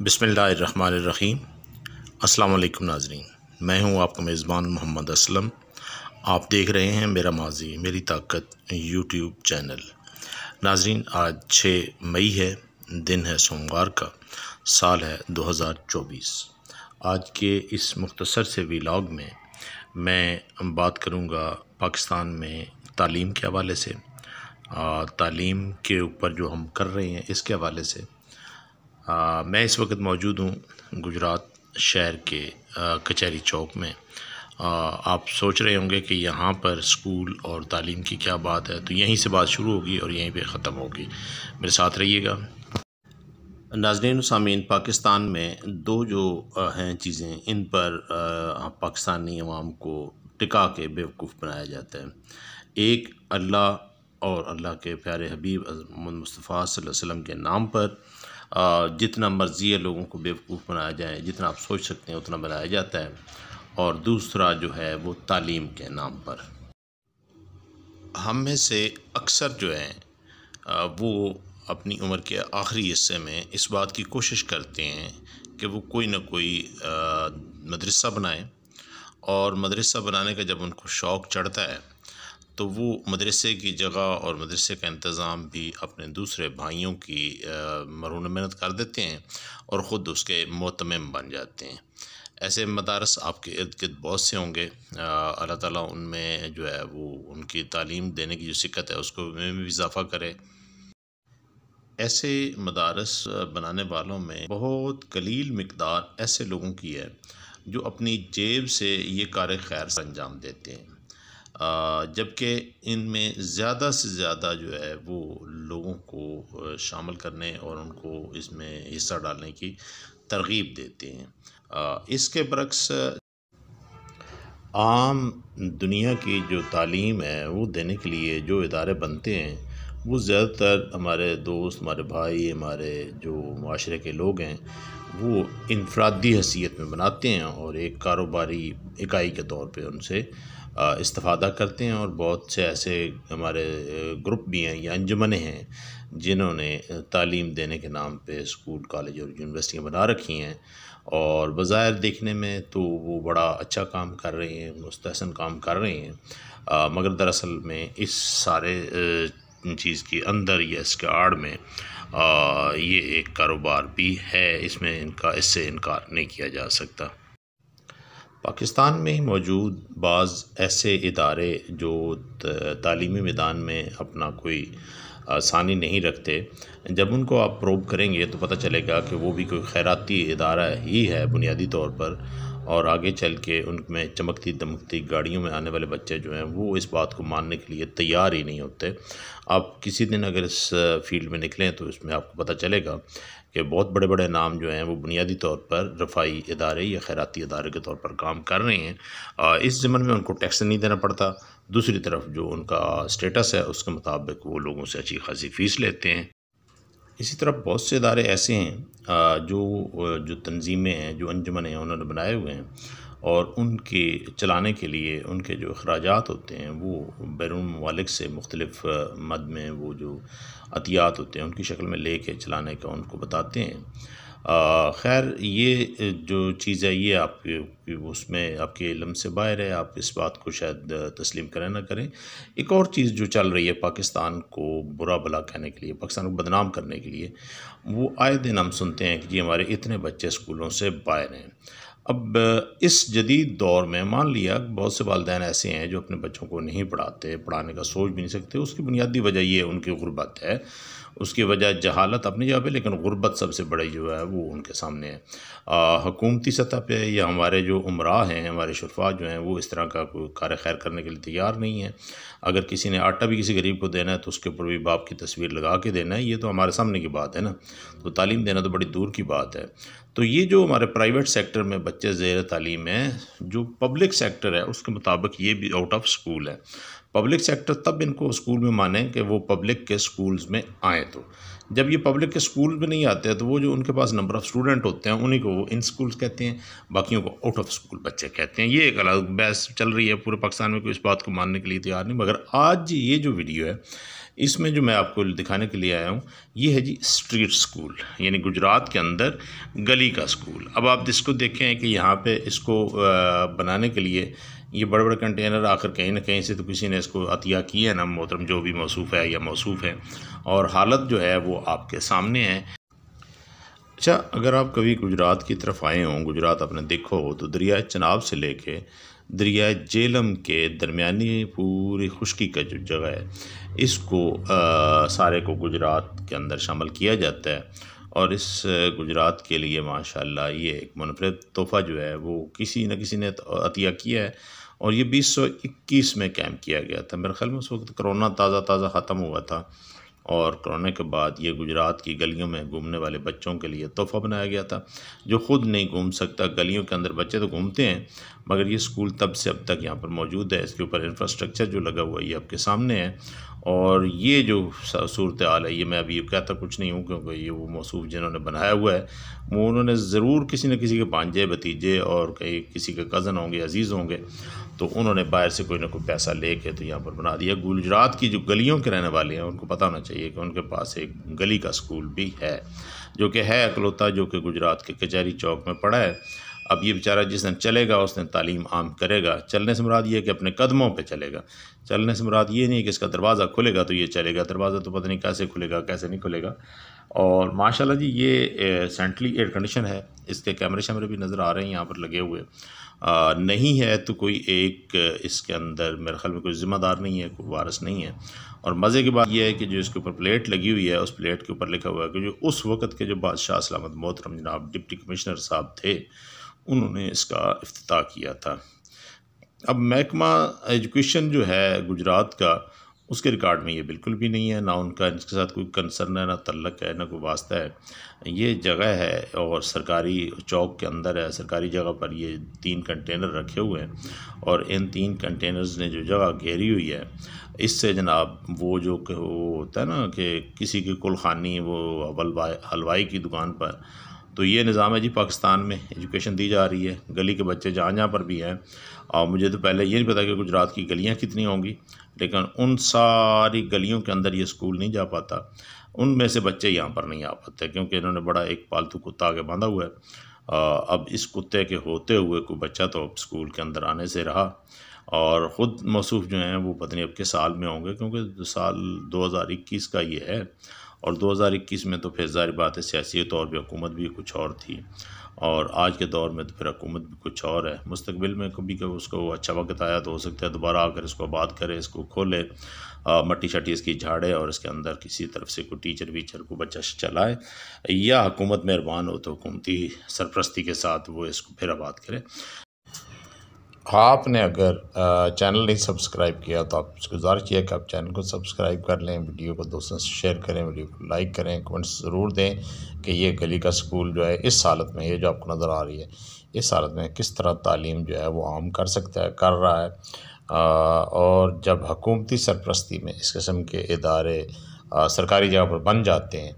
بسم اللہ الرحمن الرحیم۔ السلام علیکم ناظرین۔ میں ہوں آپ کا میزبان محمد اسلم۔ آپ دیکھ رہے ہیں میرا ماضی، میری طاقت یوٹیوب چینل۔ ناظرین، آج چھ مئی ہے، دن ہے سوموار کا، سال ہے دو ہزار چوبیس۔ آج کے اس مختصر سے ویلاگ میں میں بات کروں گا پاکستان میں تعلیم کے حوالے سے۔ تعلیم کے اوپر جو ہم کر رہے ہیں، اس کے حوالے سے۔ میں اس وقت موجود ہوں گجرات شہر کے کچہری چوک میں۔ آپ سوچ رہے ہوں گے کہ یہاں پر اسکول اور تعلیم کی کیا بات ہے؟ تو یہیں سے بات شروع ہوگی اور یہیں پہ ختم ہوگی۔ میرے ساتھ رہیے گا۔ ناظرین سامعین، پاکستان میں دو جو ہیں چیزیں، ان پر پاکستانی عوام کو ٹکا کے بیوقوف بنایا جاتا ہے۔ ایک، اللہ اور اللہ کے پیارے حبیب محمد مصطفیٰ صلی اللہ علیہ وسلم کے نام پر جتنا مرضی ہے لوگوں کو بیوقوف بنایا جائے، جتنا آپ سوچ سکتے ہیں اتنا بنایا جاتا ہے۔ اور دوسرا جو ہے وہ تعلیم کے نام پر۔ ہم میں سے اکثر جو ہیں وہ اپنی عمر کے آخری حصے میں اس بات کی کوشش کرتے ہیں کہ وہ کوئی نہ کوئی مدرسہ بنائیں۔ اور مدرسہ بنانے کا جب ان کو شوق چڑھتا ہے تو وہ مدرسے کی جگہ اور مدرسے کا انتظام بھی اپنے دوسرے بھائیوں کی مرہون محنت کر دیتے ہیں اور خود اس کے معتمم بن جاتے ہیں۔ ایسے مدارس آپ کے ارد گرد بہت سے ہوں گے۔ اللہ تعالیٰ ان میں جو ہے وہ ان کی تعلیم دینے کی جو سکت ہے اس کو میں بھی اضافہ کرے۔ ایسے مدارس بنانے والوں میں بہت قلیل مقدار ایسے لوگوں کی ہے جو اپنی جیب سے یہ کار خیر انجام دیتے ہیں۔ جبکہ ان میں زیادہ سے زیادہ جو ہے وہ لوگوں کو شامل کرنے اور ان کو اس میں حصہ ڈالنے کی ترغیب دیتے ہیں۔ اس کے برعکس عام دنیا کی جو تعلیم ہے وہ دینے کے لیے جو ادارے بنتے ہیں، وہ زیادہ تر ہمارے دوست، ہمارے بھائی، ہمارے جو معاشرے کے لوگ ہیں، وہ انفرادی حیثیت میں بناتے ہیں اور ایک کاروباری اکائی کے طور پہ ان سے استفادہ کرتے ہیں اور بہت سے ایسے ہمارے گروپ بھی ہیں یا انجمنیں ہیں، جنہوں نے تعلیم دینے کے نام پہ اسکول، کالج اور یونیورسٹیاں بنا رکھی ہیں۔ اور بظاہر دیکھنے میں تو وہ بڑا اچھا کام کر رہے ہیں، مستحسن کام کر رہے ہیں۔ مگر دراصل میں اس سارے چیز کے اندر یا اس کے آڑ میں یہ ایک کاروبار بھی ہے، اس میں ان کا، اس سے انکار نہیں کیا جا سکتا۔ پاکستان میں موجود بعض ایسے ادارے جو تعلیمی میدان میں اپنا کوئی آسانی نہیں رکھتے، جب ان کو آپ پروب کریں گے تو پتہ چلے گا کہ وہ بھی کوئی خیراتی ادارہ ہی ہے بنیادی طور پر۔ اور آگے چل کے ان میں چمکتی دمکتی گاڑیوں میں آنے والے بچے جو ہیں وہ اس بات کو ماننے کے لیے تیار ہی نہیں ہوتے۔ آپ کسی دن اگر اس فیلڈ میں نکلیں تو اس میں آپ کو پتہ چلے گا کہ بہت بڑے بڑے نام جو ہیں وہ بنیادی طور پر رفائی ادارے یا خیراتی ادارے کے طور پر کام کر رہے ہیں۔ اس زمن میں ان کو ٹیکس نہیں دینا پڑتا۔ دوسری طرف جو ان کا اسٹیٹس ہے اس کے مطابق وہ لوگوں سے اچھی خاصی فیس لیتے ہیں۔ اسی طرح بہت سے ادارے ایسے ہیں جو جو تنظیمیں ہیں، جو انجمن ہیں، انہوں نے بنائے ہوئے ہیں۔ اور ان کے چلانے کے لیے ان کے جو اخراجات ہوتے ہیں، وہ بیرون ممالک سے مختلف مد میں وہ جو عطیات ہوتے ہیں، ان کی شکل میں لے کے چلانے کا ان کو بتاتے ہیں۔ خیر، یہ جو چیز ہے، یہ آپ اس میں آپ کے علم سے باہر ہے، آپ اس بات کو شاید تسلیم کریں نہ کریں۔ ایک اور چیز جو چل رہی ہے پاکستان کو برا بلا کہنے کے لیے، پاکستان کو بدنام کرنے کے لیے، وہ آئے دن ہم سنتے ہیں کہ جی ہمارے اتنے بچے اسکولوں سے باہر ہیں۔ اب اس جدید دور میں، مان لیا بہت سے والدین ایسے ہیں جو اپنے بچوں کو نہیں پڑھاتے، پڑھانے کا سوچ بھی نہیں سکتے، اس کی بنیادی وجہ یہ ان کی غربت ہے۔ اس کی وجہ جہالت اپنی جگہ پہ، لیکن غربت سب سے بڑی جو ہے وہ ان کے سامنے ہے۔ حکومتی سطح پہ یا ہمارے جو عمرہ ہیں، ہمارے شرفا جو ہیں، وہ اس طرح کا کوئی کار خیر کرنے کے لیے تیار نہیں ہے اگر کسی نے آٹا بھی کسی غریب کو دینا ہے، تو اس کے اوپر بھی باپ کی تصویر لگا کے دینا ہے، یہ تو ہمارے سامنے کی بات ہے نا۔ تو تعلیم دینا تو بڑی دور کی بات ہے۔ تو یہ جو ہمارے پرائیویٹ سیکٹر میں بچے زیر تعلیم ہیں، جو پبلک سیکٹر ہے، اس کے مطابق یہ بھی آؤٹ آف سکول ہے۔ پبلک سیکٹر تب ان کو اسکول میں مانیں کہ وہ پبلک کے اسکولز میں آئیں تو۔ جب یہ پبلک کے اسکول میں نہیں آتے تو وہ جو ان کے پاس نمبر آف اسٹوڈنٹ ہوتے ہیں انہیں کو وہ ان اسکولس کہتے ہیں، باقیوں کو آؤٹ آف اسکول بچے کہتے ہیں۔ یہ ایک الگ بحث چل رہی ہے پورے پاکستان میں، کوئی اس بات کو ماننے کے لیے تیار نہیں۔ مگر آج یہ جو ویڈیو ہے، اس میں جو میں آپ کو دکھانے کے لیے آیا ہوں، یہ ہے جی اسٹریٹ سکول یعنی گجرات کے اندر گلی کا سکول اب آپ اس کو دیکھیں کہ یہاں پہ اس کو بنانے کے لیے یہ بڑے بڑے کنٹینر آخر کہیں نہ کہیں سے تو کسی نے اس کو عطیہ کیا ہے نا محترم جو بھی موصوف ہے یا موصوف ہے اور حالت جو ہے وہ آپ کے سامنے ہے۔ اچھا اگر آپ کبھی گجرات کی طرف آئے ہوں، گجرات اپنے دیکھو ہو تو دریائے چناب سے لے کے دریائے جیلم کے درمیانی پوری خشکی کا جو جگہ ہے، اس کو سارے کو گجرات کے اندر شامل کیا جاتا ہے۔ اور اس گجرات کے لیے ماشاءاللہ یہ ایک منفرد تحفہ جو ہے وہ کسی نہ کسی نے عطیہ کیا ہے۔ اور یہ بیس سو اکیس میں کیمپ کیا گیا تھا۔ میرے خیال میں اس وقت کرونا تازہ تازہ ختم ہوا تھا اور کرونا کے بعد یہ گجرات کی گلیوں میں گھومنے والے بچوں کے لیے تحفہ بنایا گیا تھا۔ جو خود نہیں گھوم سکتا، گلیوں کے اندر بچے تو گھومتے ہیں، مگر یہ اسکول تب سے اب تک یہاں پر موجود ہے۔ اس کے اوپر انفراسٹرکچر جو لگا ہوا ہے، یہ آپ کے سامنے ہے۔ اور یہ جو صورتحال ہے، یہ میں ابھی کہتا کچھ نہیں ہوں کیونکہ یہ وہ موصوف جنہوں نے بنایا ہوا ہے، وہ انہوں نے ضرور کسی نہ کسی کے پانجے بتیجے اور کئی کسی کے کزن ہوں گے، عزیز ہوں گے، تو انہوں نے باہر سے کوئی نہ کوئی پیسہ لے کے تو یہاں پر بنا دیا۔ گجرات کی جو گلیوں کے رہنے والے ہیں، ان کو پتہ ہونا چاہیے کہ ان کے پاس ایک گلی کا سکول بھی ہے، جو کہ ہے اکلوتا، جو کہ گجرات کے کچہری چوک میں پڑا ہے۔ اب یہ بیچارہ جس دن چلے گا، اس دن تعلیم عام کرے گا۔ چلنے سے مراد یہ ہے کہ اپنے قدموں پہ چلے گا۔ چلنے سے مراد یہ نہیں کہ اس کا دروازہ کھلے گا تو یہ چلے گا۔ دروازہ تو پتہ نہیں کیسے کھلے گا، کیسے نہیں کھلے گا۔ اور ماشاءاللہ جی یہ سینٹرلی ایئر کنڈیشن ہے۔ اس کے کیمرے شیمرے بھی نظر آ رہے ہیں، یہاں پر لگے ہوئے۔ نہیں ہے تو کوئی ایک اس کے اندر میرے خیال میں کوئی ذمہ دار نہیں ہے، کوئی وارث نہیں ہے۔ اور مزے کی بات یہ ہے کہ جو اس کے اوپر پلیٹ لگی ہوئی ہے، اس پلیٹ کے اوپر لکھا ہوا ہے کہ جو اس وقت کے جو بادشاہ سلامت محترم جناب ڈپٹی کمشنر صاحب تھے انہوں نے اس کا افتتاح کیا تھا۔ اب محکمہ ایجوکیشن جو ہے گجرات کا، اس کے ریکارڈ میں یہ بالکل بھی نہیں ہے، نہ ان کا اس کے ساتھ کوئی کنسرن ہے، نہ تعلق ہے، نہ کوئی واسطہ ہے۔ یہ جگہ ہے اور سرکاری چوک کے اندر ہے، سرکاری جگہ پر یہ تین کنٹینر رکھے ہوئے ہیں۔ اور ان تین کنٹینرز نے جو جگہ گھیری ہوئی ہے، اس سے جناب وہ جو کہ وہ ہوتا ہے نا کہ کسی کی کل خانی وہ حلوائی کی دکان پر تو یہ نظام ہے جی پاکستان میں ایجوکیشن دی جا رہی ہے، گلی کے بچے جہاں جہاں پر بھی ہیں۔ اور مجھے تو پہلے یہ نہیں پتا کہ گجرات کی گلیاں کتنی ہوں گی، لیکن ان ساری گلیوں کے اندر یہ اسکول نہیں جا پاتا۔ ان میں سے بچے یہاں پر نہیں آ پاتے کیونکہ انہوں نے بڑا ایک پالتو کتا آگے باندھا ہوا ہے۔ اب اس کتے کے ہوتے ہوئے کوئی بچہ تو اب اسکول کے اندر آنے سے رہا۔ اور خود موصوف جو ہیں وہ پتنی اب کے سال میں ہوں گے، کیونکہ سال دو ہزار اکیس کا یہ ہے۔ اور دو ہزار اکیس میں تو پھر ظاہر بات ہے سیاسی طور پہ حکومت بھی کچھ اور تھی اور آج کے دور میں تو پھر حکومت بھی کچھ اور ہے۔ مستقبل میں کبھی کہ اس کو اچھا وقت آیا تو ہو سکتا ہے دوبارہ آ کر اس کو آباد کرے، اس کو کھولے مٹی شٹی اس کی جھاڑے اور اس کے اندر کسی طرف سے کوئی ٹیچر، ویچر کو بچہ چلائے یا حکومت مہربان ہو تو حکومتی سرپرستی کے ساتھ وہ اس کو پھر آباد کرے۔ آپ نے اگر چینل نہیں سبسکرائب کیا تو آپ اس گزارش کیا کہ آپ چینل کو سبسکرائب کر لیں، ویڈیو کو دوستوں سے شیئر کریں، ویڈیو کو لائک کریں، کمنٹس ضرور دیں کہ یہ گلی کا سکول جو ہے اس حالت میں یہ جو آپ کو نظر آ رہی ہے، اس حالت میں کس طرح تعلیم جو ہے وہ عام کر سکتا ہے، کر رہا ہے۔ اور جب حکومتی سرپرستی میں اس قسم کے ادارے سرکاری جگہ پر بن جاتے ہیں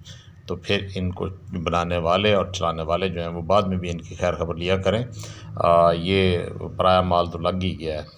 تو پھر ان کو بنانے والے اور چلانے والے جو ہیں وہ بعد میں بھی ان کی خیر خبر لیا کریں۔ یہ پرایا مال تو لگ ہی گیا ہے۔